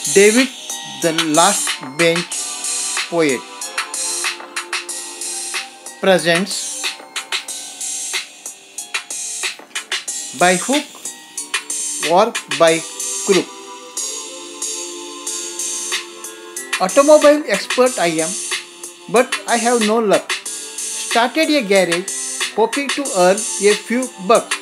David, the last bench poet, presents by hook or by crook. Automobile expert I am, but I have no luck. Started a garage hoping to earn a few bucks.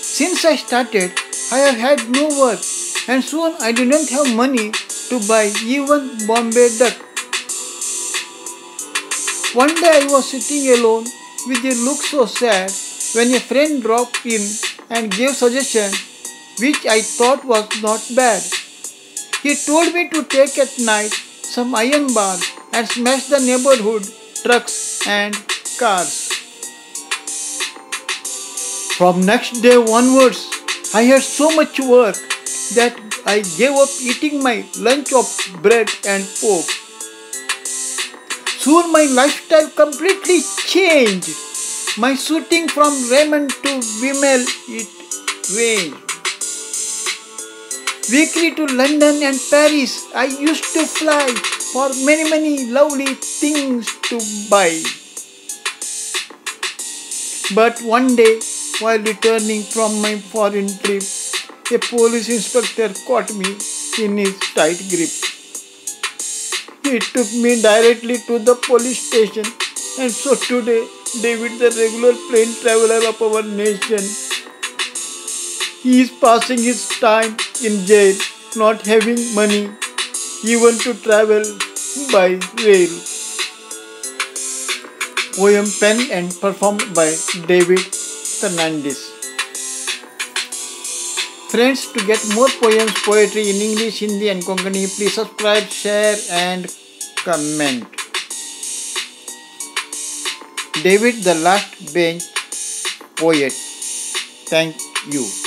Since I started, I have had no work and soon I didn't have money to buy even Bombay duck. One day I was sitting alone with a look so sad when a friend dropped in and gave suggestion which I thought was not bad. He told me to take at night some iron bars and smash the neighborhood trucks and cars. From next day onwards, I had so much work that I gave up eating my lunch of bread and pork. Soon my lifestyle completely changed. My shooting from Raymond to Vimal it ranged. Weekly to London and Paris, I used to fly for many, many lovely things to buy. But one day, while returning from my foreign trip, a police inspector caught me in his tight grip. He took me directly to the police station, and so today, David, the regular plane traveler of our nation, he is passing his time in jail, not having money even to travel by rail. Poem penned and performed by David Fernandez. Friends, to get more poems, poetry in English, Hindi, and Konkani, please subscribe, share, and comment. David, the last bench poet. Thank you.